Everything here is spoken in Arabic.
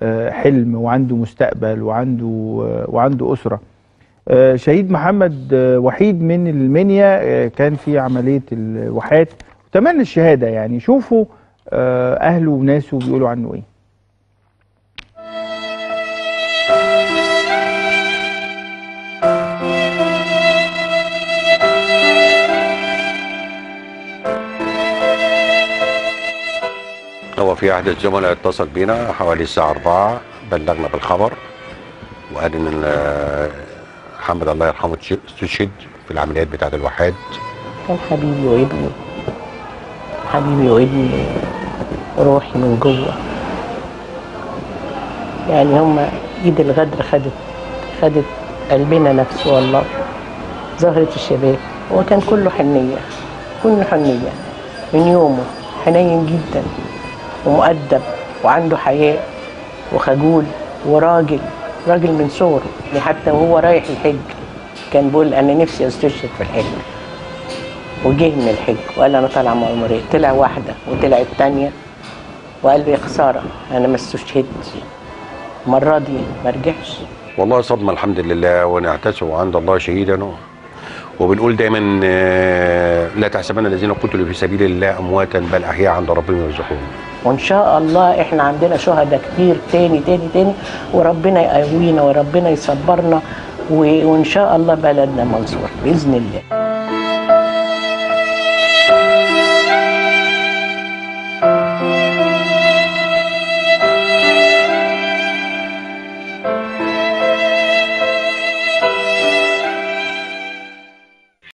آه، حلم وعنده مستقبل وعنده آه، وعنده أسرة. آه، شهيد محمد وحيد من المنيا كان في عملية الوحات. وتمنى الشهادة يعني. شوفوا أهله وناسه بيقولوا عنه إيه. هو في أحد الزملاء اتصل بينا حوالي الساعة 4 بلغنا بالخبر وقال إن محمد الله يرحمه تش- استشهد في العمليات بتاعة الوحاد كان حبيبي وابني حبيبي وابني روحي من جوه. يعني هما إيد الغدر خدت خدت قلبنا نفسه والله. زهرة الشباب. هو كان كله حنية كله حنية. من يومه حنين جدا. ومؤدب وعنده حياء وخجول وراجل راجل من صغره. يعني حتى وهو رايح الحج كان بيقول أنا نفسي أستشهد في الحج. وجه من الحج وقال أنا طالع مأمورية طلع واحدة وطلع التانية وقال لي يا خسارة أنا ما استشهدتش. المرة دي ما رجعش. والله صدمة الحمد لله ونعتسب عند الله شهيدا. وبنقول دايما آه، لا تحسبن الذين قتلوا في سبيل الله أمواتا بل أحياء عند ربهم يرزقون. وإن شاء الله إحنا عندنا شهداء كتير تاني تاني تاني وربنا يقوينا وربنا يصبرنا وإن شاء الله بلدنا منصور بإذن الله.